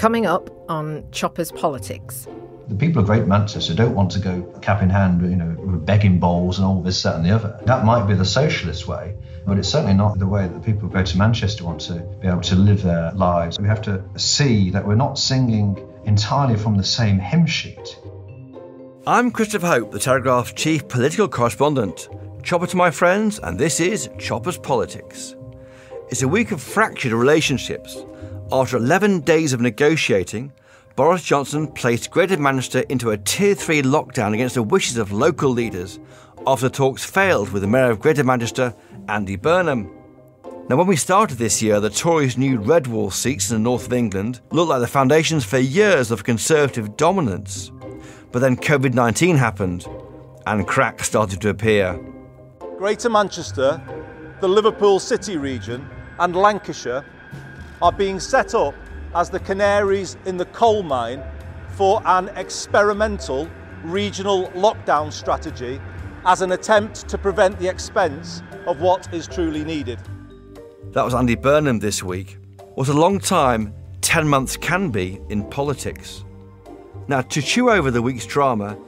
Coming up on Choppers Politics. The people of Great Manchester don't want to go cap in hand, you know, with begging bowls and all this, that, and the other. That might be the socialist way, but it's certainly not the way that the people of Greater Manchester want to be able to live their lives. We have to see that we're not singing entirely from the same hymn sheet. I'm Christopher Hope, the Telegraph's chief political correspondent. Chopper to my friends, and this is Chopper's Politics. It's a week of fractured relationships. After 11 days of negotiating, Boris Johnson placed Greater Manchester into a Tier 3 lockdown against the wishes of local leaders after talks failed with the Mayor of Greater Manchester, Andy Burnham. Now, when we started this year, the Tories' new red wall seats in the north of England looked like the foundations for years of Conservative dominance. But then COVID 19 happened, and cracks started to appear. Greater Manchester, the Liverpool City region, and Lancashire are being set up as the canaries in the coal mine for an experimental regional lockdown strategy as an attempt to prevent the expense of what is truly needed. That was Andy Burnham this week. What a long time 10 months can be in politics. Now, to chew over the week's drama,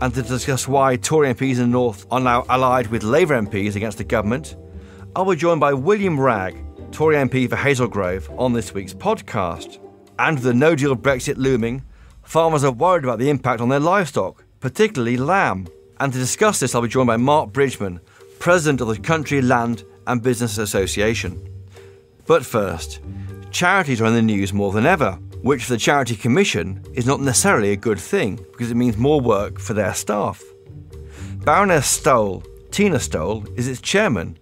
and to discuss why Tory MPs in the North are now allied with Labour MPs against the government, I'll be joined by William Wragg, Tory MP for Hazel Grove, on this week's podcast. And with the no deal Brexit looming, farmers are worried about the impact on their livestock, particularly lamb. And to discuss this, I'll be joined by Mark Bridgeman, President of the Country Land and Business Association. But first, charities are in the news more than ever which for the Charity Commission is not necessarily a good thing because it means more work for their staff. Baroness Stowell, Tina Stowell, is its chairman,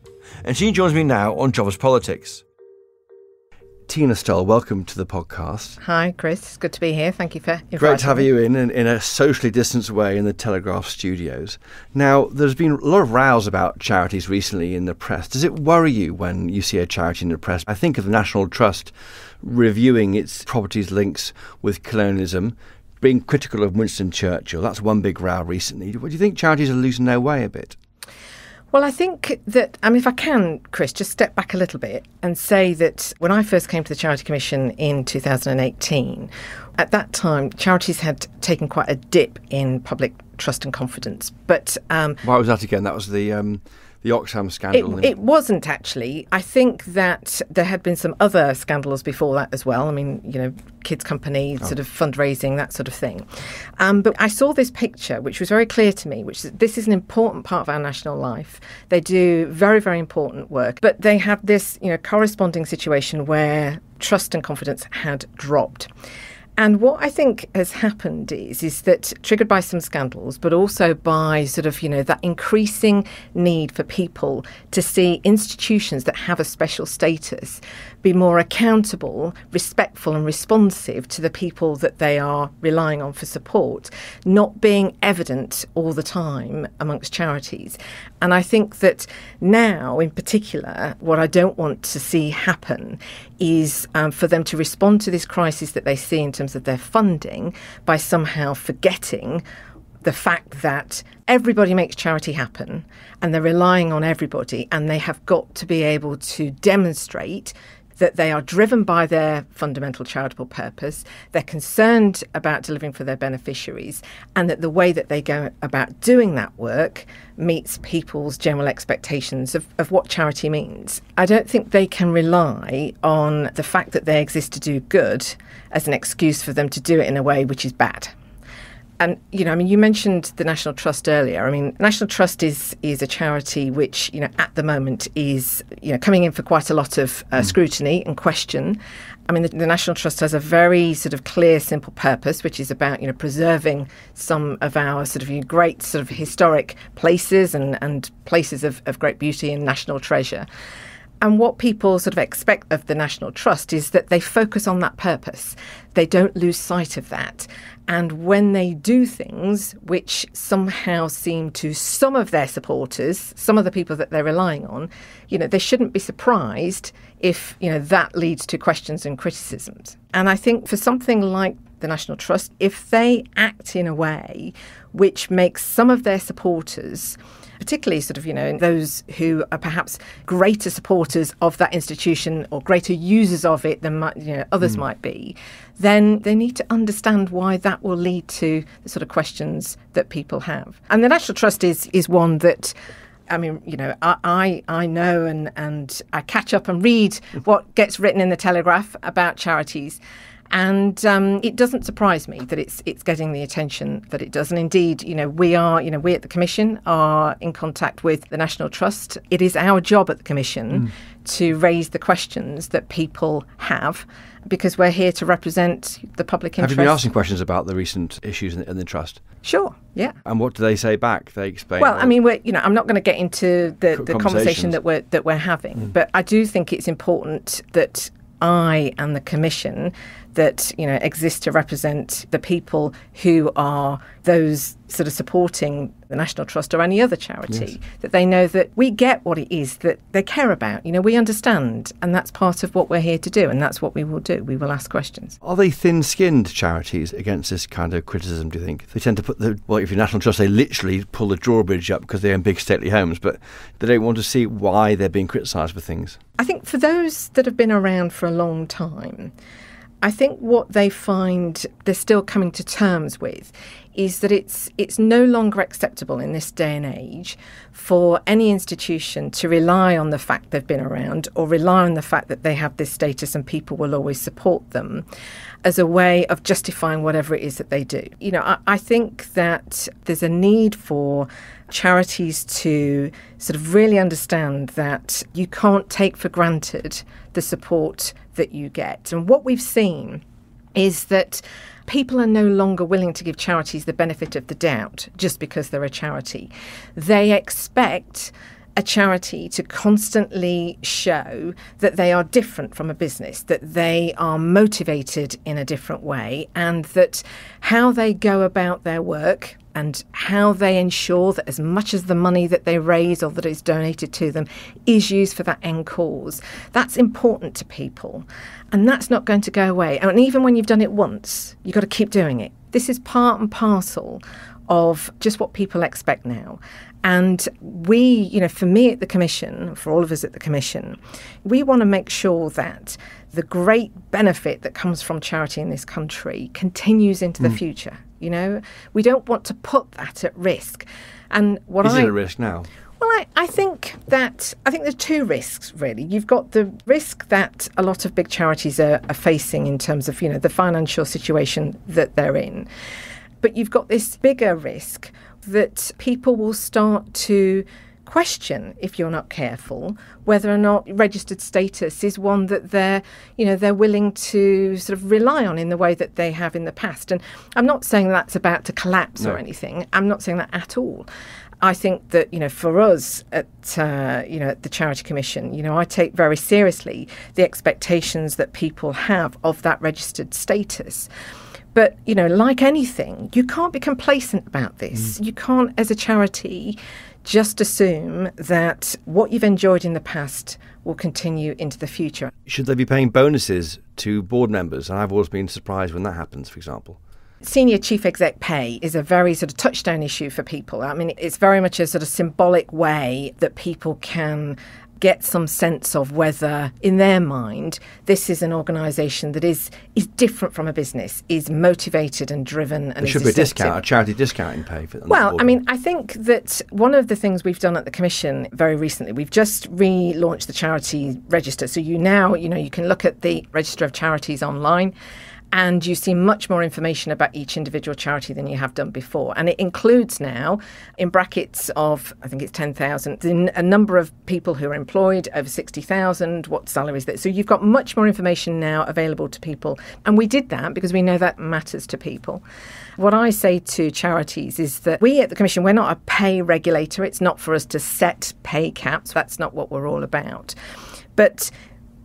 and she joins me now on Choppers Politics. Tina Stowell, welcome to the podcast. Hi, Chris. It's good to be here. Thank you for inviting Great to have me. you in, in, in a socially distanced way in the Telegraph studios. Now, there's been a lot of rows about charities recently in the press. Does it worry you when you see a charity in the press? I think of the National Trust reviewing its properties links with colonialism, being critical of Winston Churchill. That's one big row recently. Do you think charities are losing their way a bit? Well, I think that, I mean, if I can, Chris, just step back a little bit and say that when I first came to the Charity Commission in 2018, at that time, charities had taken quite a dip in public trust and confidence. But um, why was that again? That was the um, the Oxfam scandal? It, it, wasn't actually. I think that there had been some other scandals before that as well. I mean, you know, kids company, oh. sort of fundraising, that sort of thing. Um, but I saw this picture, which was very clear to me, which is this is an important part of our national life. They do very, very important work, but they have this, you know, corresponding situation where trust and confidence had dropped. And what I think has happened is is that triggered by some scandals, but also by sort of you know that increasing need for people to see institutions that have a special status be more accountable, respectful, and responsive to the people that they are relying on for support, not being evident all the time amongst charities. And I think that now, in particular, what I don't want to see happen is um, for them to respond to this crisis that they see in terms of their funding by somehow forgetting the fact that everybody makes charity happen and they're relying on everybody and they have got to be able to demonstrate that they are driven by their fundamental charitable purpose, they're concerned about delivering for their beneficiaries, and that the way that they go about doing that work meets people's general expectations of, of what charity means. I don't think they can rely on the fact that they exist to do good as an excuse for them to do it in a way which is bad. And you know, I mean, you mentioned the National Trust earlier. I mean, National Trust is is a charity which you know at the moment is you know coming in for quite a lot of uh, mm. scrutiny and question. I mean, the, the, National Trust has a very sort of clear, simple purpose, which is about you know preserving some of our sort of you know, great sort of historic places and and places of, of great beauty and national treasure. And what people sort of expect of the National Trust is that they focus on that purpose. They don't lose sight of that. And when they do things which somehow seem to some of their supporters, some of the people that they're relying on, you know, they shouldn't be surprised if, you know, that leads to questions and criticisms. And I think for something like the National Trust, if they act in a way which makes some of their supporters particularly sort of, you know, those who are perhaps greater supporters of that institution or greater users of it than you know, others mm. might be, then they need to understand why that will lead to the sort of questions that people have. And the National Trust is is one that I mean, you know, I, I know and, and I catch up and read what gets written in the Telegraph about charities. And um, it doesn't surprise me that it's it's getting the attention that it does. And indeed, you know, we are, you know, we at the Commission are in contact with the National Trust. It is our job at the Commission mm. to raise the questions that people have because we're here to represent the public interest. Have you been asking questions about the recent issues in, in the trust? Sure. Yeah. And what do they say back? They explain. Well, I mean, we're you know, I'm not going to get into the, the conversation that we're that we're having, mm. but I do think it's important that I and the Commission that you know exist to represent the people who are those sort of supporting the National Trust or any other charity yes. that they know that we get what it is that they care about. You know, we understand, and that's part of what we're here to do, and that's what we will do. We will ask questions. Are they thin-skinned charities against this kind of criticism? Do you think they tend to put the well, if you're National Trust, they literally pull the drawbridge up because they own big stately homes, but they don't want to see why they're being criticised for things. I think for those that have been around for a long time. I think what they find they're still coming to terms with is that it's it's no longer acceptable in this day and age for any institution to rely on the fact they've been around or rely on the fact that they have this status and people will always support them as a way of justifying whatever it is that they do. You know, I, I think that there's a need for charities to sort of really understand that you can't take for granted the support that you get. And what we've seen is that people are no longer willing to give charities the benefit of the doubt just because they're a charity. They expect a charity to constantly show that they are different from a business, that they are motivated in a different way, and that how they go about their work and how they ensure that as much as the money that they raise or that is donated to them is used for that end cause. That's important to people. And that's not going to go away. And even when you've done it once, you've got to keep doing it. This is part and parcel of just what people expect now. And we, you know, for me at the Commission, for all of us at the Commission, we want to make sure that the great benefit that comes from charity in this country continues into the mm. future. You know, we don't want to put that at risk. And what is I, it a risk now? Well, I, I think that I think there's two risks really. You've got the risk that a lot of big charities are, are facing in terms of you know the financial situation that they're in, but you've got this bigger risk that people will start to question if you're not careful whether or not registered status is one that they're you know they're willing to sort of rely on in the way that they have in the past. And I'm not saying that's about to collapse no. or anything. I'm not saying that at all. I think that you know for us at uh, you know at the charity commission you know I take very seriously the expectations that people have of that registered status but, you know, like anything, you can't be complacent about this. Mm. You can't, as a charity, just assume that what you've enjoyed in the past will continue into the future. Should they be paying bonuses to board members? And I've always been surprised when that happens, for example. Senior chief exec pay is a very sort of touchstone issue for people. I mean, it's very much a sort of symbolic way that people can get some sense of whether, in their mind, this is an organisation that is is different from a business, is motivated and driven, and there should be a discount, a charity discount in pay for them. Well, I mean, I think that one of the things we've done at the commission very recently, we've just relaunched the charity register. So you now, you know, you can look at the register of charities online and you see much more information about each individual charity than you have done before. And it includes now, in brackets of, I think it's 10,000, a number of people who are employed, over 60,000, what salaries that. So you've got much more information now available to people. And we did that because we know that matters to people. What I say to charities is that we at the Commission, we're not a pay regulator. It's not for us to set pay caps. That's not what we're all about. But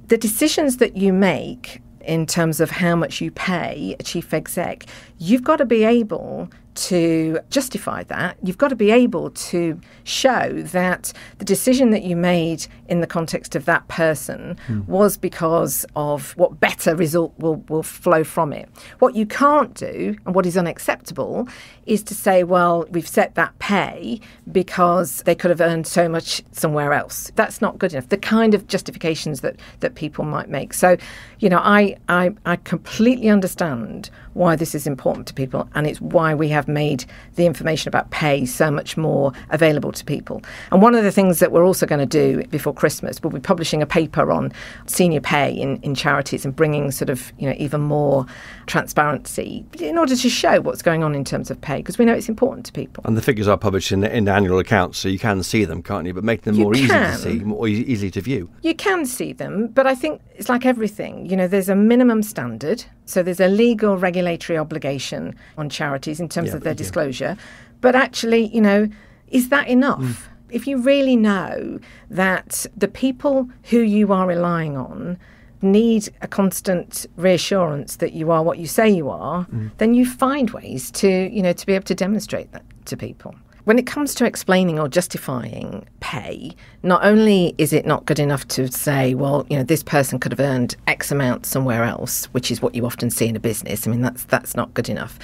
the decisions that you make in terms of how much you pay a chief exec, you've got to be able to justify that, you've got to be able to show that the decision that you made in the context of that person mm. was because of what better result will, will flow from it. What you can't do, and what is unacceptable, is to say, well, we've set that pay because they could have earned so much somewhere else. That's not good enough. The kind of justifications that, that people might make. So, you know, I, I, I completely understand why this is important to people, and it's why we have made the information about pay so much more available to people. And one of the things that we're also going to do before Christmas, we'll be publishing a paper on senior pay in, in charities and bringing sort of you know even more transparency in order to show what's going on in terms of pay because we know it's important to people. And the figures are published in the, in annual accounts, so you can see them, can't you? But make them you more can. easy to see, more easy to view. You can see them, but I think it's like everything. You know, there's a minimum standard, so there's a legal regulatory obligation on charities in terms Yeah, of their disclosure. But actually, you know, is that enough? Mm. If you really know that the people who you are relying on need a constant reassurance that you are what you say you are, Mm. then you find ways to, you know, to be able to demonstrate that to people. When it comes to explaining or justifying pay, not only is it not good enough to say, well, you know, this person could have earned X amount somewhere else, which is what you often see in a business. I mean, that's that's not good enough.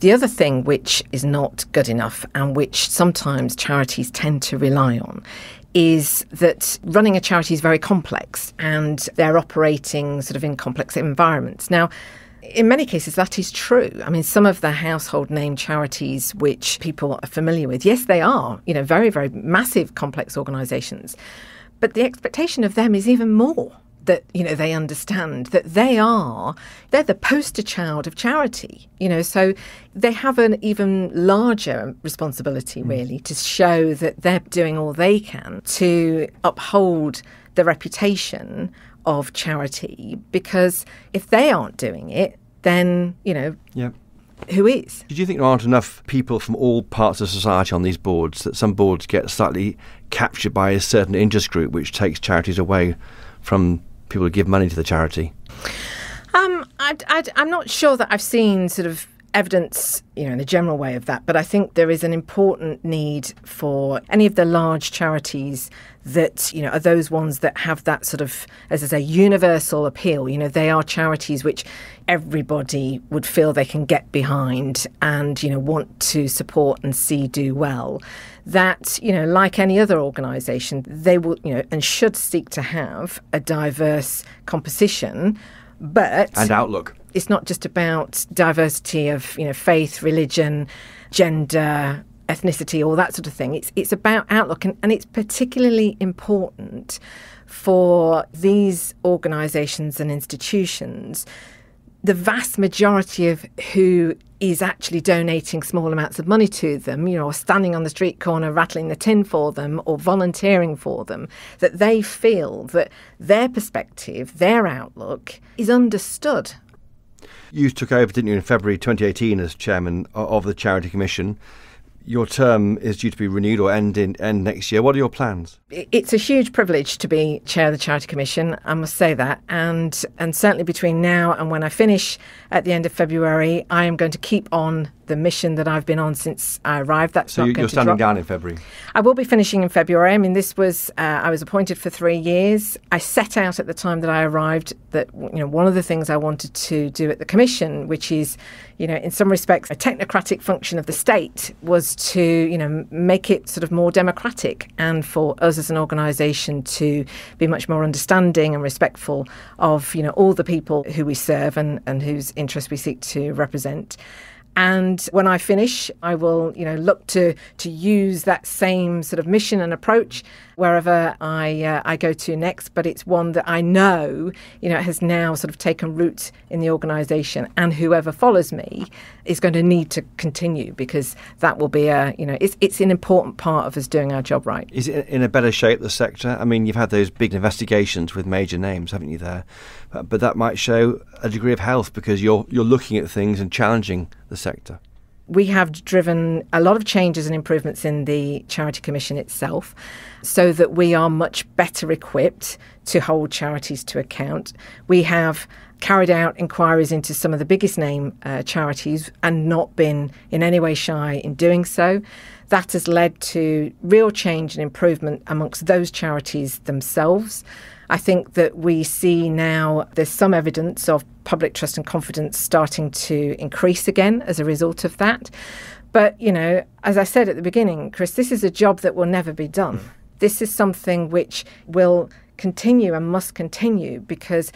The other thing which is not good enough and which sometimes charities tend to rely on is that running a charity is very complex and they're operating sort of in complex environments. Now, in many cases, that is true. I mean, some of the household name charities which people are familiar with, yes, they are, you know, very, very massive, complex organisations. But the expectation of them is even more that, you know, they understand that they are, they're the poster child of charity, you know, so they have an even larger responsibility, mm. really, to show that they're doing all they can to uphold the reputation of charity because if they aren't doing it, then, you know, Yeah. who is? Did you think there aren't enough people from all parts of society on these boards? That some boards get slightly captured by a certain interest group, which takes charities away from people who give money to the charity. Um, I, I'm not sure that I've seen sort of evidence, you know, in a general way of that, but I think there is an important need for any of the large charities that, you know, are those ones that have that sort of, as I say, universal appeal. You know, they are charities which everybody would feel they can get behind and, you know, want to support and see do well. That, you know, like any other organisation, they will, you know, and should seek to have a diverse composition. But And outlook. it's not just about diversity of you know faith, religion, gender, ethnicity, all that sort of thing. It's it's about outlook, and, and it's particularly important for these organisations and institutions. The vast majority of who is actually donating small amounts of money to them, you know, or standing on the street corner rattling the tin for them or volunteering for them, that they feel that their perspective, their outlook is understood You took over, didn't you, in February 2018 as chairman of the Charity Commission. Your term is due to be renewed or end in end next year. What are your plans? It's a huge privilege to be chair of the charity commission i must say that and and certainly between now and when i finish at the end of february i am going to keep on the mission that i've been on since i arrived that's So not you- going you're standing down in February. I will be finishing in February. I mean, this was uh, I was appointed for three years. I set out at the time that I arrived that you know one of the things I wanted to do at the commission, which is you know in some respects a technocratic function of the state, was to you know make it sort of more democratic and for us as an organisation to be much more understanding and respectful of you know all the people who we serve and and whose interests we seek to represent. And when I finish, I will, you know, look to to use that same sort of mission and approach wherever I uh, I go to next. But it's one that I know, you know, has now sort of taken root in the organisation, and whoever follows me is going to need to continue because that will be a, you know, it's it's an important part of us doing our job right. Is it in a better shape, the sector? I mean, you've had those big investigations with major names, haven't you, there? But, but that might show a degree of health because you're, you're looking at things and challenging the sector. We have driven a lot of changes and improvements in the Charity Commission itself so that we are much better equipped to hold charities to account. We have carried out inquiries into some of the biggest name uh, charities and not been in any way shy in doing so. That has led to real change and improvement amongst those charities themselves. I think that we see now there's some evidence of public trust and confidence starting to increase again as a result of that. But, you know, as I said at the beginning, Chris, this is a job that will never be done. Mm. This is something which will continue and must continue because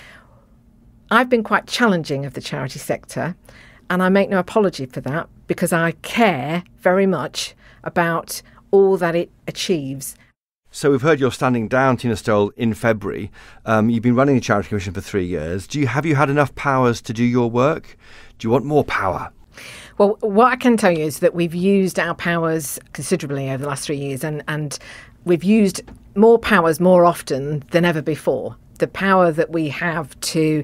I've been quite challenging of the charity sector, and I make no apology for that because I care very much about all that it achieves. So we've heard you're standing down, Tina Stowell, in February. Um, you've been running the Charity Commission for three years. Do you have you had enough powers to do your work? Do you want more power? Well, what I can tell you is that we've used our powers considerably over the last three years, and, and we've used more powers more often than ever before. The power that we have to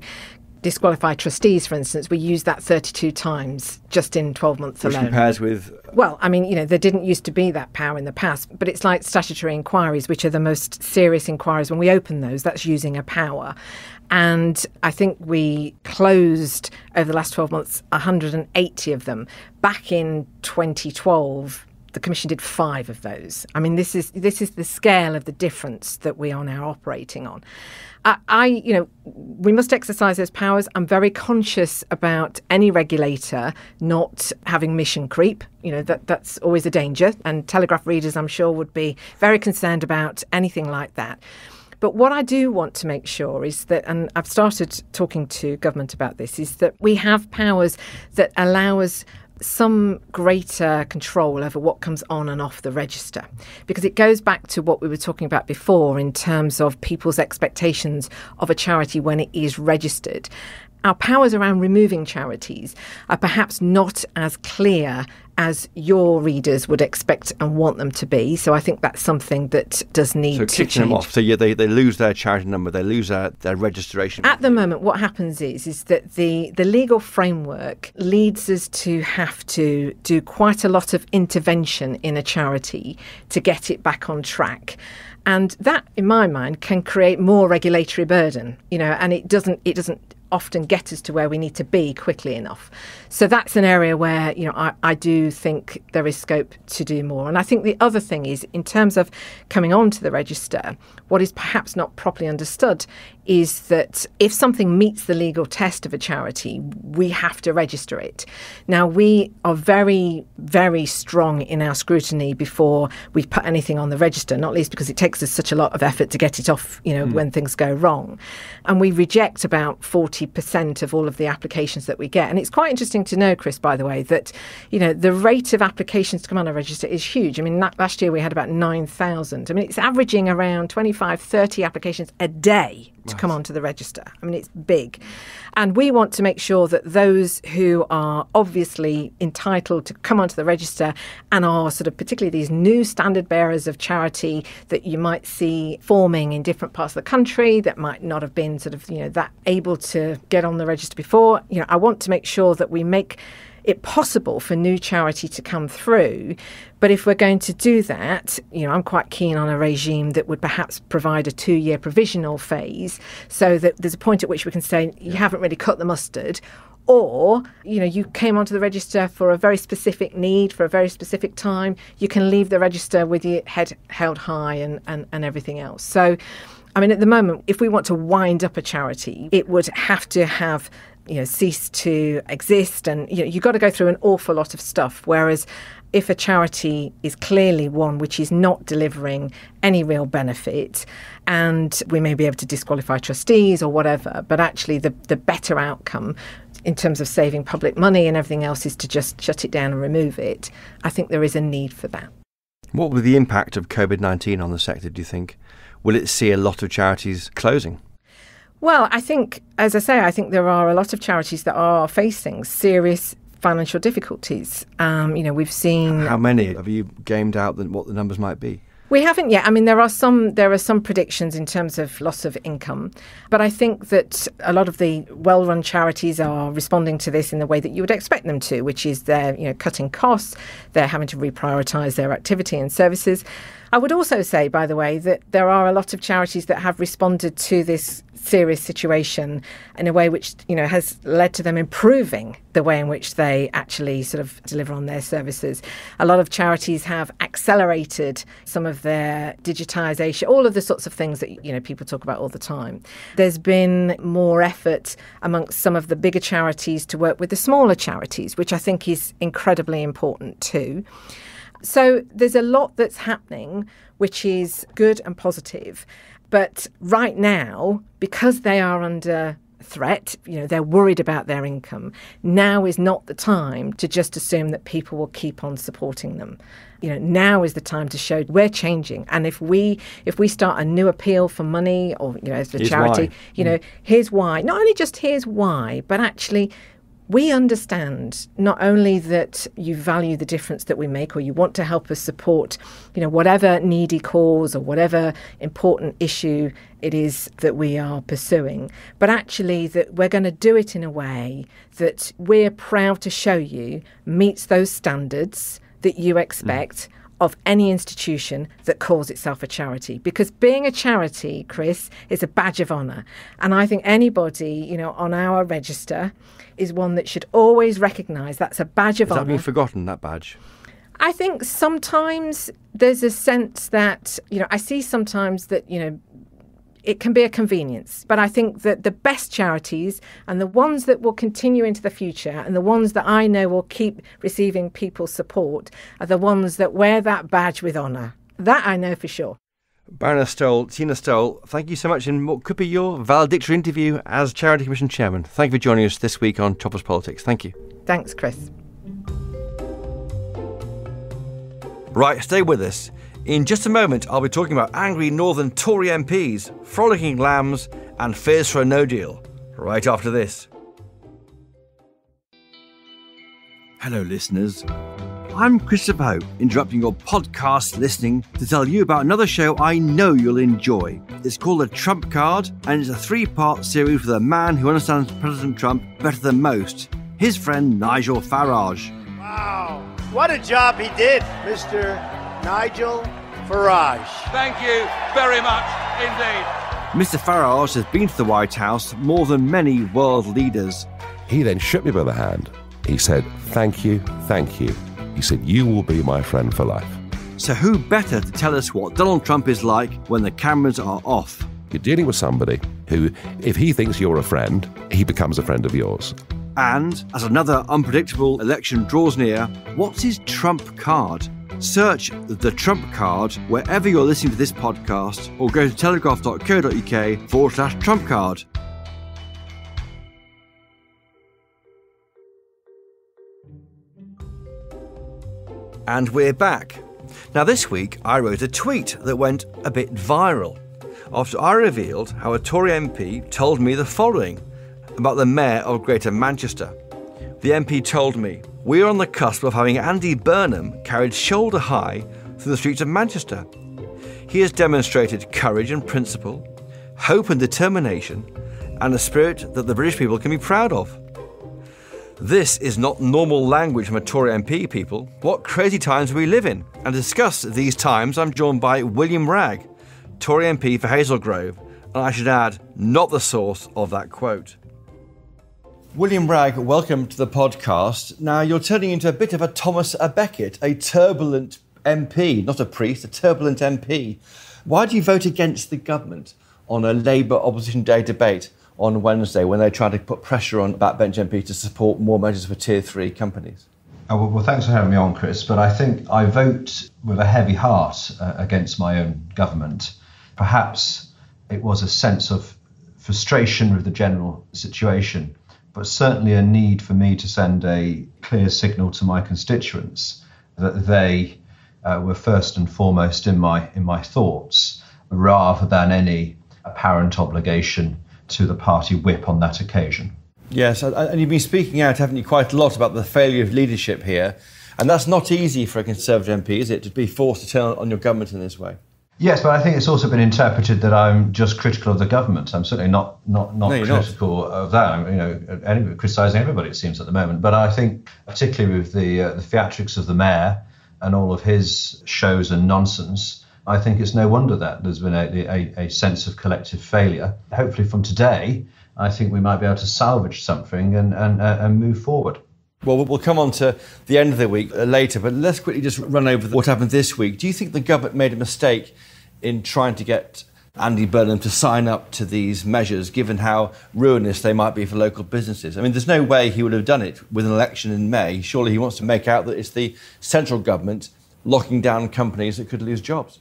disqualify trustees, for instance, we used that 32 times just in 12 months Which alone. compares with. Well, I mean, you know, there didn't used to be that power in the past, but it's like statutory inquiries, which are the most serious inquiries. When we open those, that's using a power. And I think we closed over the last 12 months 180 of them. Back in 2012, the commission did five of those. I mean, this is this is the scale of the difference that we are now operating on. I, I, you know, we must exercise those powers. I'm very conscious about any regulator not having mission creep. You know that that's always a danger, and Telegraph readers, I'm sure, would be very concerned about anything like that. But what I do want to make sure is that, and I've started talking to government about this, is that we have powers that allow us some greater control over what comes on and off the register because it goes back to what we were talking about before in terms of people's expectations of a charity when it is registered. Our powers around removing charities are perhaps not as clear as your readers would expect and want them to be. So I think that's something that does need so to kicking change. them off. So yeah, they, they lose their charity number, they lose their, their registration. At the moment, what happens is is that the the legal framework leads us to have to do quite a lot of intervention in a charity to get it back on track. And that, in my mind, can create more regulatory burden, you know, and it doesn't it doesn't often get us to where we need to be quickly enough. So that's an area where, you know, I, I do think there is scope to do more. And I think the other thing is in terms of coming onto the register, what is perhaps not properly understood is that if something meets the legal test of a charity, we have to register it. Now, we are very, very strong in our scrutiny before we put anything on the register, not least because it takes us such a lot of effort to get it off, you know, mm. when things go wrong. And we reject about 40% of all of the applications that we get. And it's quite interesting to know, Chris, by the way, that, you know, the rate of applications to come on a register is huge. I mean, last year we had about 9,000. I mean, it's averaging around 25, 30 applications a day to come onto the register. I mean, it's big. And we want to make sure that those who are obviously entitled to come onto the register and are sort of particularly these new standard bearers of charity that you might see forming in different parts of the country that might not have been sort of, you know, that able to get on the register before. You know, I want to make sure that we make it possible for new charity to come through. But if we're going to do that, you know, I'm quite keen on a regime that would perhaps provide a two year provisional phase so that there's a point at which we can say you haven't really cut the mustard. Or, you know, you came onto the register for a very specific need, for a very specific time, you can leave the register with your head held high and, and, and everything else. So, I mean, at the moment, if we want to wind up a charity, it would have to have you know cease to exist and you know you've got to go through an awful lot of stuff. Whereas if a charity is clearly one which is not delivering any real benefit and we may be able to disqualify trustees or whatever but actually the the better outcome in terms of saving public money and everything else is to just shut it down and remove it i think there is a need for that. What will be the impact of covid-19 on the sector do you think? Will it see a lot of charities closing well, I think, as I say, I think there are a lot of charities that are facing serious financial difficulties. Um, you know, we've seen. How many have you gamed out the, what the numbers might be? We haven't yet. I mean, there are some there are some predictions in terms of loss of income, but I think that a lot of the well-run charities are responding to this in the way that you would expect them to, which is they're you know cutting costs, they're having to reprioritize their activity and services. I would also say, by the way, that there are a lot of charities that have responded to this serious situation in a way which you know has led to them improving the way in which they actually sort of deliver on their services. A lot of charities have accelerated some of their digitization, all of the sorts of things that you know people talk about all the time. There's been more effort amongst some of the bigger charities to work with the smaller charities, which I think is incredibly important too. So there's a lot that's happening, which is good and positive. But right now, because they are under threat, you know, they're worried about their income, now is not the time to just assume that people will keep on supporting them. You know, now is the time to show we're changing. And if we if we start a new appeal for money or, you know, as a charity, why. you know, mm. here's why. Not only just here's why, but actually we understand not only that you value the difference that we make or you want to help us support you know whatever needy cause or whatever important issue it is that we are pursuing but actually that we're going to do it in a way that we're proud to show you meets those standards that you mm. expect of any institution that calls itself a charity. Because being a charity, Chris, is a badge of honour. And I think anybody, you know, on our register is one that should always recognise that's a badge of Has that honour. been forgotten, that badge? I think sometimes there's a sense that, you know, I see sometimes that, you know, it can be a convenience. But I think that the best charities and the ones that will continue into the future and the ones that I know will keep receiving people's support are the ones that wear that badge with honour. That I know for sure. Baroness Stowell, Tina Stowell, thank you so much in what could be your valedictory interview as Charity Commission Chairman. Thank you for joining us this week on Choppers Politics. Thank you. Thanks, Chris. Right, stay with us. In just a moment, I'll be talking about angry Northern Tory MPs, frolicking lambs, and fears for a no deal. Right after this. Hello, listeners. I'm Christopher Hope, interrupting your podcast listening to tell you about another show I know you'll enjoy. It's called The Trump Card, and it's a three part series with a man who understands President Trump better than most his friend Nigel Farage. Wow, what a job he did, Mr. Nigel Farage. Thank you very much indeed. Mr. Farage has been to the White House more than many world leaders. He then shook me by the hand. He said, Thank you, thank you. He said, You will be my friend for life. So, who better to tell us what Donald Trump is like when the cameras are off? You're dealing with somebody who, if he thinks you're a friend, he becomes a friend of yours. And as another unpredictable election draws near, what's his Trump card? Search the Trump card wherever you're listening to this podcast or go to telegraph.co.uk forward slash Trump card. And we're back. Now, this week I wrote a tweet that went a bit viral after I revealed how a Tory MP told me the following about the Mayor of Greater Manchester. The MP told me, We are on the cusp of having Andy Burnham carried shoulder high through the streets of Manchester. He has demonstrated courage and principle, hope and determination, and a spirit that the British people can be proud of. This is not normal language from a Tory MP, people. What crazy times we live in. And to discuss these times, I'm joined by William Wragg, Tory MP for Hazel Grove, and I should add, not the source of that quote. William Wragg, welcome to the podcast. Now, you're turning into a bit of a Thomas A. Becket, a turbulent MP, not a priest, a turbulent MP. Why do you vote against the government on a Labour Opposition Day debate on Wednesday when they try to put pressure on Backbench MP to support more measures for Tier 3 companies? Oh, well, well, thanks for having me on, Chris. But I think I vote with a heavy heart uh, against my own government. Perhaps it was a sense of frustration with the general situation, but certainly a need for me to send a clear signal to my constituents that they uh, were first and foremost in my in my thoughts, rather than any apparent obligation to the party whip on that occasion. Yes, and you've been speaking out, haven't you, quite a lot about the failure of leadership here. And that's not easy for a Conservative MP, is it, to be forced to turn on your government in this way? Yes, but I think it's also been interpreted that I'm just critical of the government. I'm certainly not not not No, critical of that. I'm, you know, any, criticising everybody it seems at the moment. But I think, particularly with the uh, the theatrics of the mayor and all of his shows and nonsense, I think it's no wonder that there's been a, a, a sense of collective failure. Hopefully, from today, I think we might be able to salvage something and and, uh, and move forward. Well, we'll- come on to the end of the week uh, later, but let's quickly just run over what happened this week. Do you think the government made a mistake in trying to get Andy Burnham to sign up to these measures, given how ruinous they might be for local businesses? I mean, there's no way he would have done it with an election in May. Surely he wants to make out that it's the central government locking down companies that could lose jobs.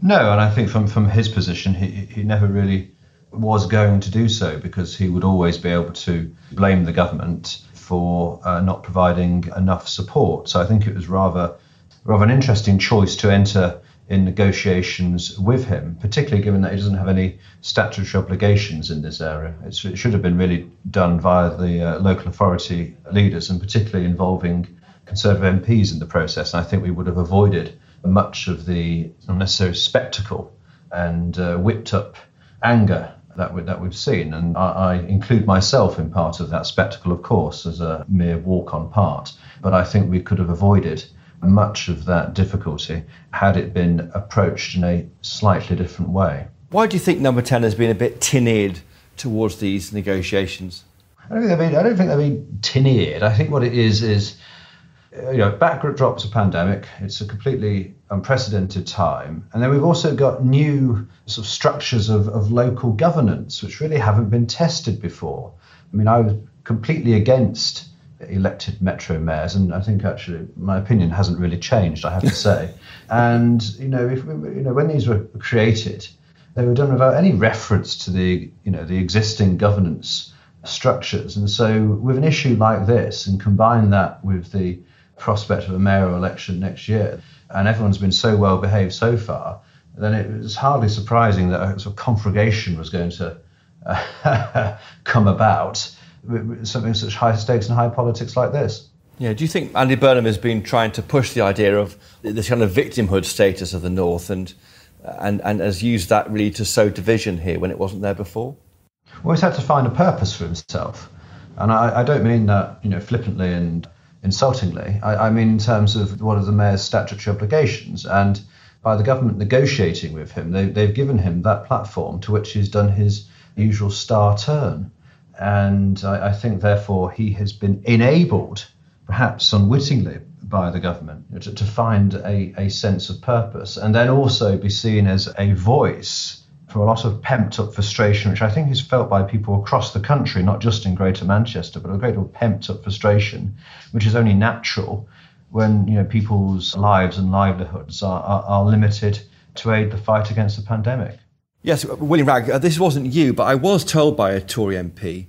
No, and I think from from his position, he he never really was going to do so because he would always be able to blame the government for uh, not providing enough support. So I think it was rather rather an interesting choice to enter in negotiations with him, particularly given that he doesn't have any statutory obligations in this area. It's, it should have been really done via the uh, local authority leaders, and particularly involving Conservative MPs in the process. And I think we would have avoided much of the unnecessary spectacle and uh, whipped up anger that, we, that we've seen. And I, I include myself in part of that spectacle, of course, as a mere walk on part. But I think we could have avoided much of that difficulty had it been approached in a slightly different way. Why do you think Number 10 has been a bit tin-eared towards these negotiations? I don't think they've been, I don't think they've been tin-eared. I think what it is is, you know, backdrop's a pandemic. It's a completely unprecedented time, and then we've also got new sort of structures of, of local governance which really haven't been tested before. I mean, I was completely against elected metro mayors, and I think actually my opinion hasn't really changed. I have to say, and you know, if you know when these were created, they were done without any reference to the you know the existing governance structures. And so, with an issue like this, and combine that with the prospect of a mayoral election next year, and everyone's been so well behaved so far, then it was hardly surprising that a sort of conflagration was going to uh, come about something such high stakes and high politics like this. Yeah, do you think Andy Burnham has been trying to push the idea of this kind of victimhood status of the North and, and, and has used that really to sow division here when it wasn't there before? Well, he's had to find a purpose for himself. And I, I don't mean that, you know, flippantly and insultingly. I, I mean in terms of what are the mayor's statutory obligations. And by the government negotiating with him, they, they've given him that platform to which he's done his usual star turn. And I, I think, therefore, he has been enabled, perhaps unwittingly, by the government to, to find a, a sense of purpose and then also be seen as a voice for a lot of pent up frustration, which I think is felt by people across the country, not just in Greater Manchester, but a great deal of pent up frustration, which is only natural when you know people's lives and livelihoods are, are, are limited to aid the fight against the pandemic. Yes, William Wragg, uh, this wasn't you, but I was told by a Tory MP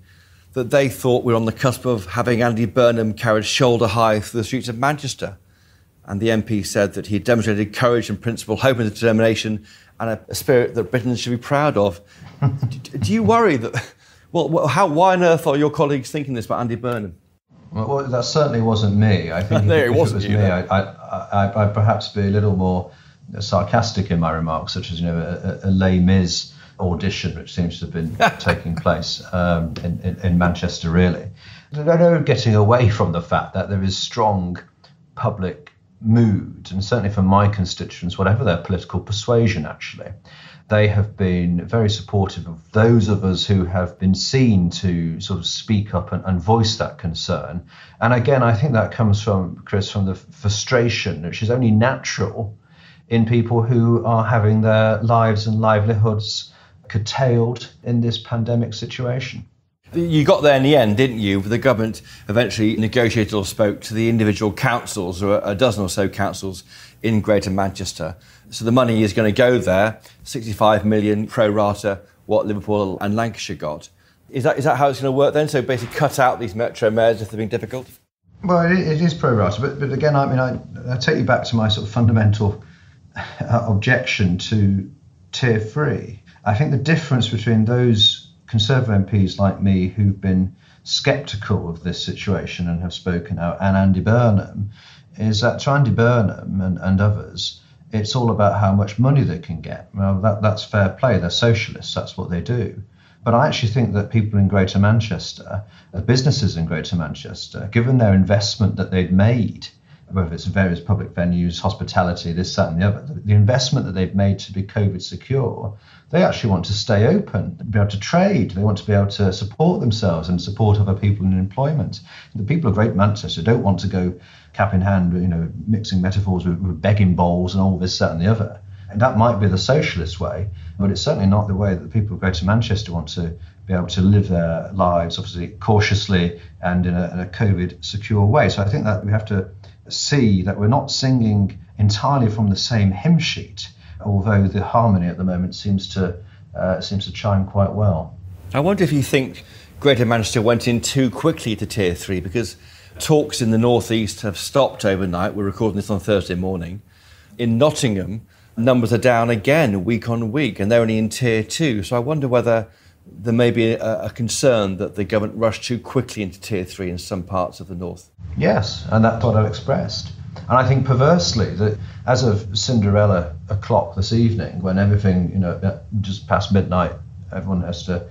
that they thought we were on the cusp of having Andy Burnham carried shoulder high through the streets of Manchester. And the MP said that he had demonstrated courage and principle, hope and determination, and a, a spirit that Britons should be proud of. do, do you worry that? Well, how? Why on earth are your colleagues thinking this about Andy Burnham? Well, that certainly wasn't me. I think No, if, it wasn't it was you, me. I, I, I, I'd perhaps be a little more sarcastic in my remarks, such as you know a, a Les Mis audition, which seems to have been taking place um, in, in, in Manchester, really. No, no getting away from the fact that there is strong public mood, and certainly for my constituents, whatever their political persuasion, actually, they have been very supportive of those of us who have been seen to sort of speak up and, and voice that concern. And again, I think that comes from, Chris, from the frustration, which is only natural in people who are having their lives and livelihoods curtailed in this pandemic situation. You got there in the end, didn't you? The government eventually negotiated or spoke to the individual councils, or a dozen or so councils in Greater Manchester. So the money is going to go there, 65 million pro rata, what Liverpool and Lancashire got. Is that, is that how it's going to work then? So basically cut out these metro mayors if they're being difficult? Well, it, it is pro rata, but, but again, I mean, I, I take you back to my sort of fundamental uh, objection to tier three. I think the difference between those Conservative MPs like me who've been sceptical of this situation and have spoken out, and Andy Burnham, is that to Andy Burnham and, and others, it's all about how much money they can get. Well, that, that's fair play. They're socialists, that's what they do. But I actually think that people in Greater Manchester, the businesses in Greater Manchester, given their investment that they've made, whether it's various public venues, hospitality, this, that, and the other, the investment that they've made to be COVID secure, they actually want to stay open, be able to trade. They want to be able to support themselves and support other people in employment. The people of Great Manchester don't want to go cap in hand, you know, mixing metaphors with, with begging bowls and all this, that, and the other. And that might be the socialist way, but it's certainly not the way that the people of Greater Manchester want to be able to live their lives, obviously cautiously and in a, in a COVID secure way. So I think that we have to see that we're not singing entirely from the same hymn sheet, although the harmony at the moment seems to uh, seems to chime quite well. I wonder if you think Greater Manchester went in too quickly to Tier Three because talks in the northeast have stopped overnight. We're recording this on Thursday morning. In Nottingham, numbers are down again week on week, and they're only in tier two. So I wonder whether there may be a, a, concern that the government rushed too quickly into tier three in some parts of the north. Yes, and that's what I've expressed. And I think perversely that as of Cinderella o'clock this evening, when everything, you know, just past midnight, everyone has to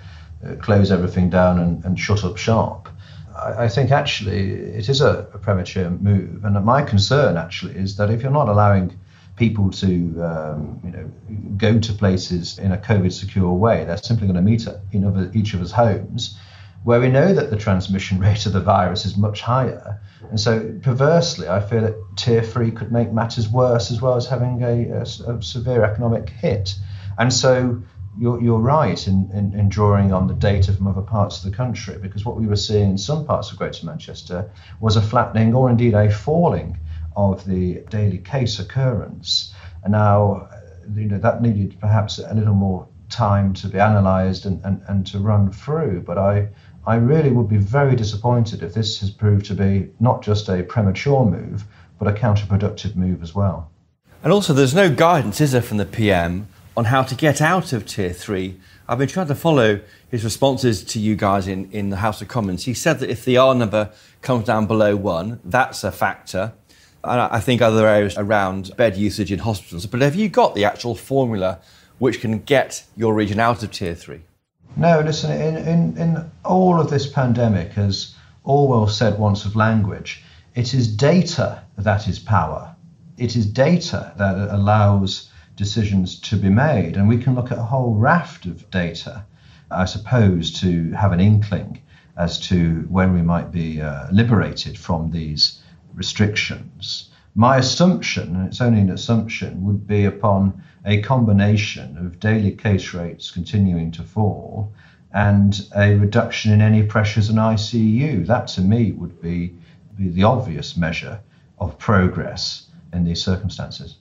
uh, close everything down and, and shut up shop. I, think actually it is a, a premature move. And my concern actually is that if you're not allowing people to um, you know go to places in a COVID secure way. They're simply going to meet in each of us homes, where we know that the transmission rate of the virus is much higher. And so, perversely, I feel that tier three could make matters worse as well as having a, a, a severe economic hit. And so, you're, you're right in, in, in, drawing on the data from other parts of the country because what we were seeing in some parts of Greater Manchester was a flattening or indeed a falling of the daily case occurrence. And now, uh, you know, that needed perhaps a little more time to be analysed and, and, and to run through. But I, I really would be very disappointed if this has proved to be not just a premature move, but a counterproductive move as well. And also, there's no guidance, is there, from the PM on how to get out of Tier 3? I've been trying to follow his responses to you guys in, in the House of Commons. He said that if the R number comes down below one, that's a factor and I think other areas around bed usage in hospitals. But have you got the actual formula which can get your region out of tier three? No, listen, in, in, in all of this pandemic, as Orwell said once of language, it is data that is power. It is data that allows decisions to be made. And we can look at a whole raft of data, I suppose, to have an inkling as to when we might be uh, liberated from these restrictions. My assumption, and it's only an assumption, would be upon a combination of daily case rates continuing to fall and a reduction in any pressures in ICU. That to me would be, be the obvious measure of progress in these circumstances.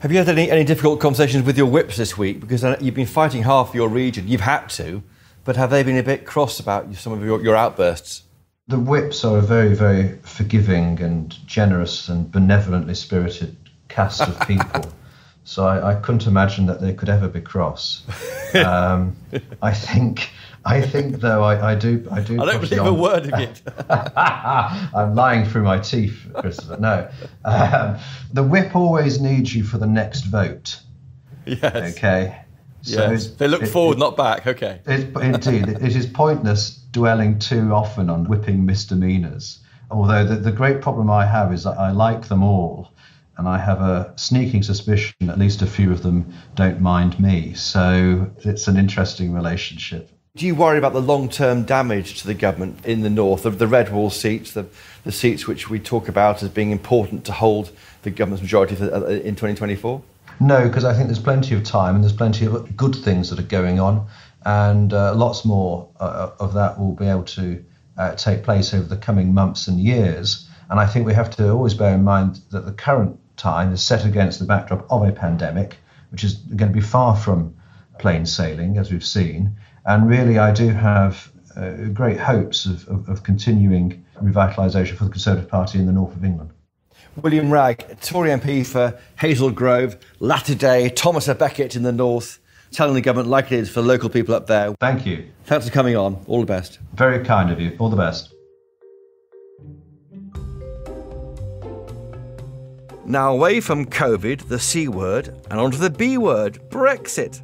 Have you had any, any difficult conversations with your whips this week? Because uh, you've been fighting half your region, you've had to, but have they been a bit cross about some of your, your outbursts? The Whips are a very, very forgiving and generous and benevolently spirited cast of people. so I, I, couldn't imagine that they could ever be cross. Um, I think. I think, though, I, I do. I do. I don't believe a word of it. I'm lying through my teeth, Christopher. No, um, the whip always needs you for the next vote. Yes. Okay. So yes. They look it, forward, it, not back. Okay. It, indeed, it is pointless dwelling too often on whipping misdemeanors. Although the, the great problem I have is that I like them all, and I have a sneaking suspicion at least a few of them don't mind me. So it's an interesting relationship. Do you worry about the long term damage to the government in the north, of the red wall seats, the, the seats which we talk about as being important to hold the government's majority for, uh, in 2024? No, because I think there's plenty of time and there's plenty of good things that are going on and uh, lots more uh, of that will be able to uh, take place over the coming months and years. And I think we have to always bear in mind that the current time is set against the backdrop of a pandemic, which is going to be far from plain sailing, as we've seen. And really, I do have uh, great hopes of, of, of continuing revitalisation for the Conservative Party in the north of England. William Wragg, Tory MP for Hazel Grove, latter day, Thomas à Becket in the north telling the government like it is for local people up there. Thank you. Thanks for coming on. All the best. Very kind of you. All the best. Now, away from COVID, the C word, and onto the B word, Brexit.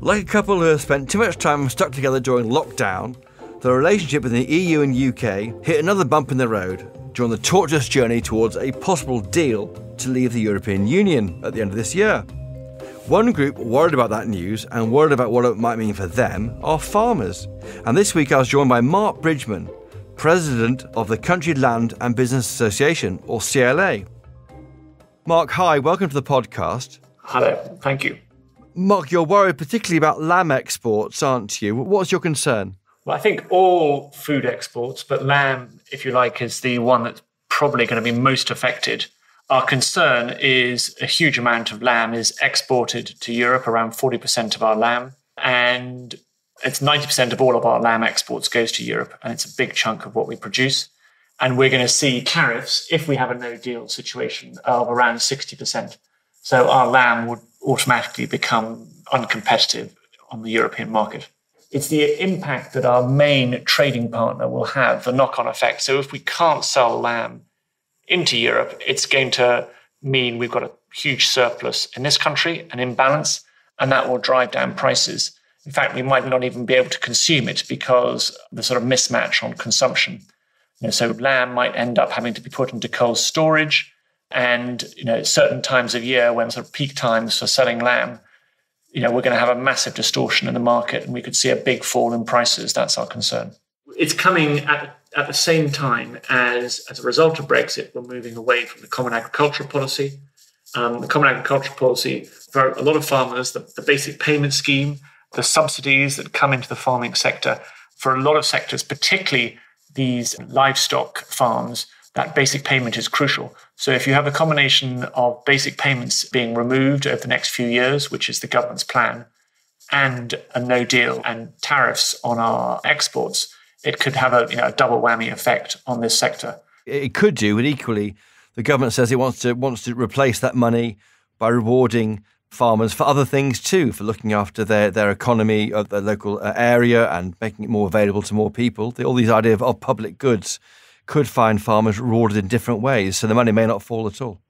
Like a couple who have spent too much time stuck together during lockdown, the relationship between the EU and UK hit another bump in the road during the tortuous journey towards a possible deal to leave the European Union at the end of this year. One group worried about that news and worried about what it might mean for them are farmers. And this week I was joined by Mark Bridgeman, President of the Country Land and Business Association, or CLA. Mark, hi, welcome to the podcast. Hello, thank you. Mark, you're worried particularly about lamb exports, aren't you? What's your concern? Well, I think all food exports, but lamb, if you like, is the one that's probably going to be most affected. Our concern is a huge amount of lamb is exported to Europe, around 40% of our lamb. And it's 90% of all of our lamb exports goes to Europe, and it's a big chunk of what we produce. And we're going to see tariffs, if we have a no deal situation, of around 60%. So our lamb would automatically become uncompetitive on the European market. It's the impact that our main trading partner will have, the knock on effect. So if we can't sell lamb into Europe, it's going to mean we've got a huge surplus in this country, an imbalance, and that will drive down prices. In fact, we might not even be able to consume it because the sort of mismatch on consumption. You know, so lamb might end up having to be put into cold storage, and you know, certain times of year when sort of peak times for selling lamb, you know, we're going to have a massive distortion in the market, and we could see a big fall in prices. That's our concern. It's coming at at the same time as, as a result of Brexit, we're moving away from the common agricultural policy. Um, the common agricultural policy for a lot of farmers, the, the basic payment scheme, the subsidies that come into the farming sector, for a lot of sectors, particularly these livestock farms, that basic payment is crucial. So if you have a combination of basic payments being removed over the next few years, which is the government's plan, and a no deal and tariffs on our exports, it could have a, you know, a double whammy effect on this sector. It could do, but equally, the government says it wants to wants to replace that money by rewarding farmers for other things too, for looking after their, their economy of the local uh, area and making it more available to more people. All these ideas of, of public goods could find farmers rewarded in different ways, so the money may not fall at all.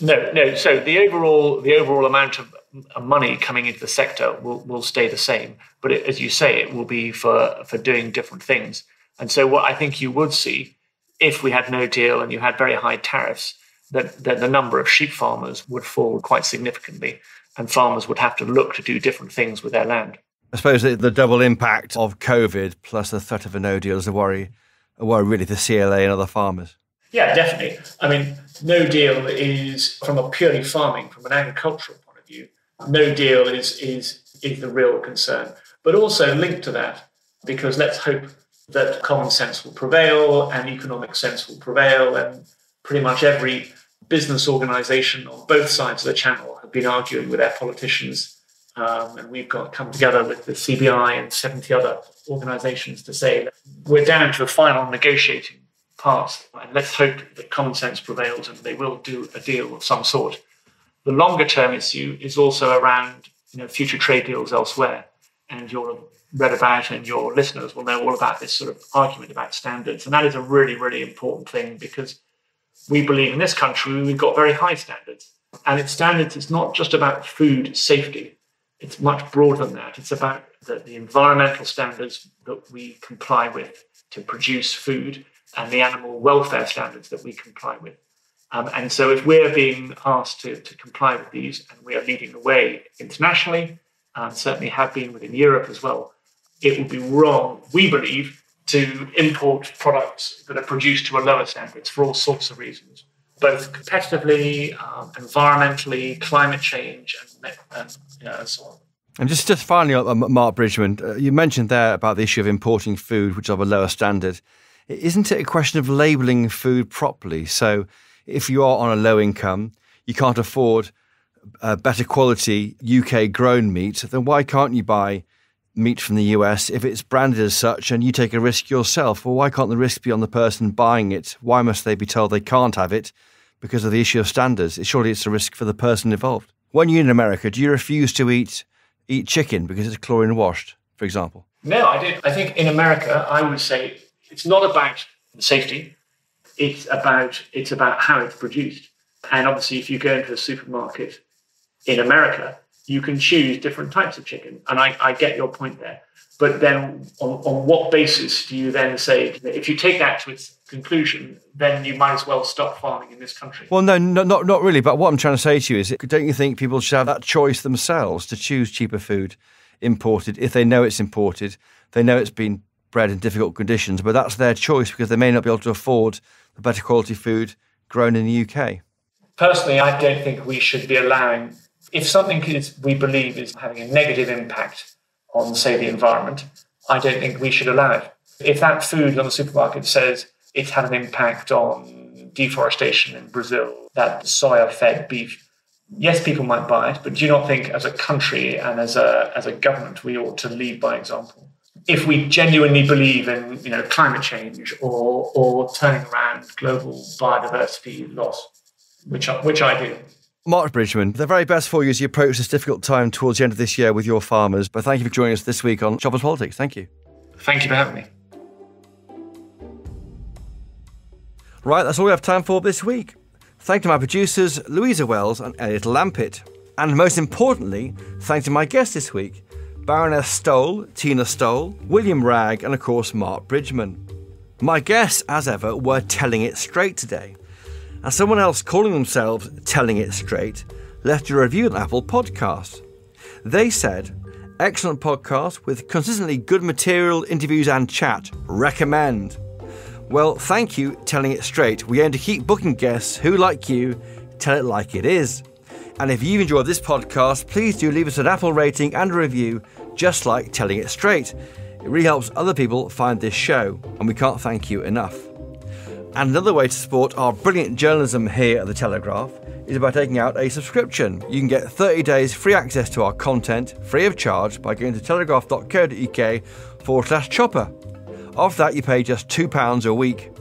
No, no. So the overall the overall amount of money coming into the sector will, will stay the same, but it, as you say, it will be for for doing different things. And so what I think you would see if we had no deal and you had very high tariffs, that, that the number of sheep farmers would fall quite significantly and farmers would have to look to do different things with their land. I suppose the, the double impact of COVID plus the threat of a no deal is a worry, a worry really for CLA and other farmers. Yeah, definitely. I mean, no deal is from a purely farming, from an agricultural point of view. No deal is is is the real concern, but also linked to that, because let's hope that common sense will prevail and economic sense will prevail, and pretty much every business organisation on both sides of the channel have been arguing with their politicians. Um, and we've got come together with the CBI and 70 other organisations to say that we're down to a final negotiating part. And let's hope that common sense prevails and they will do a deal of some sort. The longer term issue is also around you know, future trade deals elsewhere. And you'll have read about and your listeners will know all about this sort of argument about standards. And that is a really, really important thing because we believe in this country we've got very high standards. And its standards, it's not just about food safety, it's much broader than that. It's about the, the environmental standards that we comply with to produce food and the animal welfare standards that we comply with. Um, and so, if we're being asked to, to comply with these and we are leading the way internationally, and certainly have been within Europe as well, it would be wrong, we believe, to import products that are produced to a lower standards for all sorts of reasons, both competitively, um, environmentally, climate change, and, and, you know, so on. And just, just finally, uh, Mark Bridgeman, uh, you mentioned there about the issue of importing food which are of a lower standard. Isn't it a question of labelling food properly? So, if you are on a low income, you can't afford uh, better quality UK grown meat, then why can't you buy meat from the US if it's branded as such and you take a risk yourself? Well, why can't the risk be on the person buying it? Why must they be told they can't have it because of the issue of standards? Surely it's a risk for the person involved. When you're in America, do you refuse to eat eat chicken because it's chlorine washed, for example? No, I did. I think in America, I would say it's not about safety. It's about it's about how it's produced. And obviously, if you go into a supermarket in America, you can choose different types of chicken. And I, I get your point there. But then, on, on what basis do you then say, if you take that to its conclusion, then you might as well stop farming in this country? Well, no, no, not, not really. But what I'm trying to say to you is, don't you think people should have that choice themselves to choose cheaper food imported if they know it's imported, they know it's been bred in difficult conditions, but that's their choice because they may not be able to afford the better quality food grown in the UK? Personally, I don't think we should be allowing, if something is, we believe is having a negative impact on, say, the environment, I don't think we should allow it. If that food on the supermarket says it's had an impact on deforestation in Brazil, that soya fed beef, yes, people might buy it, but do you not think as a country and as a, as a government we ought to lead by example? If we genuinely believe in you know climate change or or turning around global biodiversity loss, which I, which I do, Mark Bridgeman, the very best for you as you approach this difficult time towards the end of this year with your farmers. But thank you for joining us this week on Choppers Politics. Thank you. Thank you for having me. Right, that's all we have time for this week. Thank to my producers, Louisa Wells and Elliot Lampitt. And most importantly, thank to my guests this week, Baroness Stowell, Tina Stowell, William Wragg, and of course, Mark Bridgeman. My guests, as ever, were telling it straight today and someone else calling themselves Telling It Straight left a review on Apple Podcasts. They said, Excellent podcast with consistently good material, interviews, and chat. Recommend. Well, thank you, Telling It Straight. We aim to keep booking guests who, like you, tell it like it is. And if you've enjoyed this podcast, please do leave us an Apple rating and a review, just like Telling It Straight. It really helps other people find this show, and we can't thank you enough. And another way to support our brilliant journalism here at The Telegraph is by taking out a subscription. You can get 30 days free access to our content, free of charge, by going to telegraph.co.uk forward slash chopper. After that, you pay just £2 a week.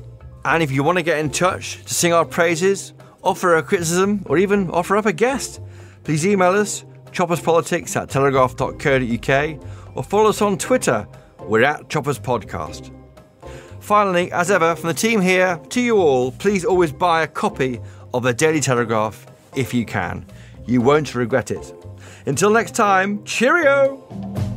And if you want to get in touch to sing our praises, offer a criticism, or even offer up a guest, please email us chopperspolitics at telegraph.co.uk or follow us on Twitter. We're at Choppers Podcast. Finally, as ever, from the team here to you all, please always buy a copy of the Daily Telegraph if you can. You won't regret it. Until next time, cheerio!